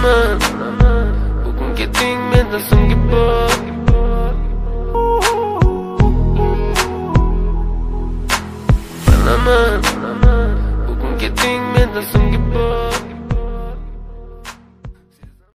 bilemem Bugünkü dinmedesin gibi Bilemem Bugünkü dinmedesin gibi